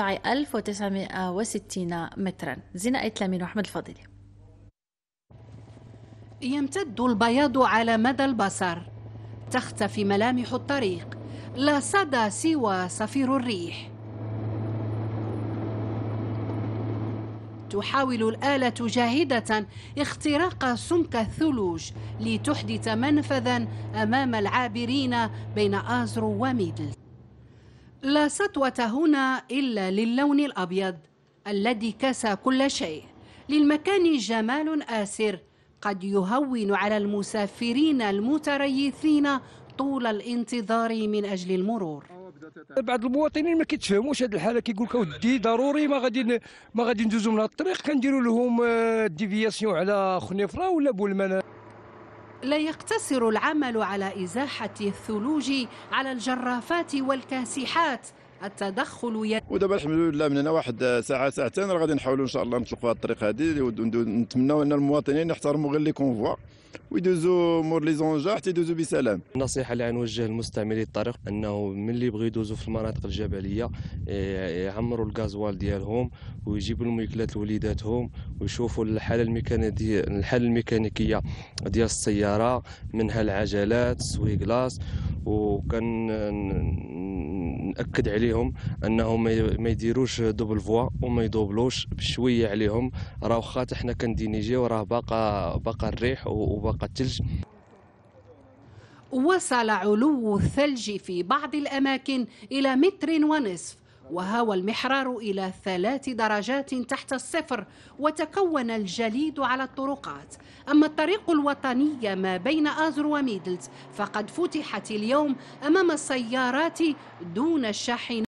ارتفاع 1960 مترا. زينة إتلامين وأحمد الفضيلي يمتد البياض على مدى البصر. تختفي ملامح الطريق. لا صدى سوى صفير الريح. تحاول الآلة جاهدة اختراق سمك الثلوج لتحدث منفذا أمام العابرين بين آزرو وميدل. لا سطوة هنا إلا للون الأبيض الذي كسى كل شيء. للمكان جمال آسر قد يهون على المسافرين المتريثين طول الانتظار من أجل المرور. بعض المواطنين ما كيتفهموش هذه الحالة كيقول لك أودي ضروري ما غادي ما غادي ندوزو من الطريق كنديروا لهم déviation على خنيفرة ولا بولمان. لا يقتصر العمل على إزاحة الثلوج على الجرافات والكاسحات. التدخل ي... ودابا الحمد لله من هنا واحد ساعة ساعتين راه غادي نحاولوا إن شاء الله نطلقوا هذه الطريق هذه ونتمنوا إن المواطنين يحترموا غير les convois ويدوزوا مور les engins حتى يدوزوا بسلام. النصيحة اللي غنوجه لمستعملي الطريق إنه ملي يبغيو يدوزوا في المناطق الجبلية يعمروا الغازوال ديالهم ويجيبوا الميكلات لوليداتهم ويشوفوا الحالة الميكانيكيه الحالة الميكانيكية ديال السيارة منها العجلات essuie-glaces وكان نأكد عليهم أنهم ما يديروش double voie وما يدوبلوش بشوية عليهم. راه واخا حنا كن déneigيو راه باقا باقا الريح وباقا الثلج وصل علو الثلج في بعض الأماكن إلى متر ونصف. وهوى المحرار إلى ثلاث درجات تحت الصفر وتكون الجليد على الطرقات. أما الطريق الوطني ما بين آزر وميدلز فقد فتحت اليوم أمام السيارات دون الشاحنات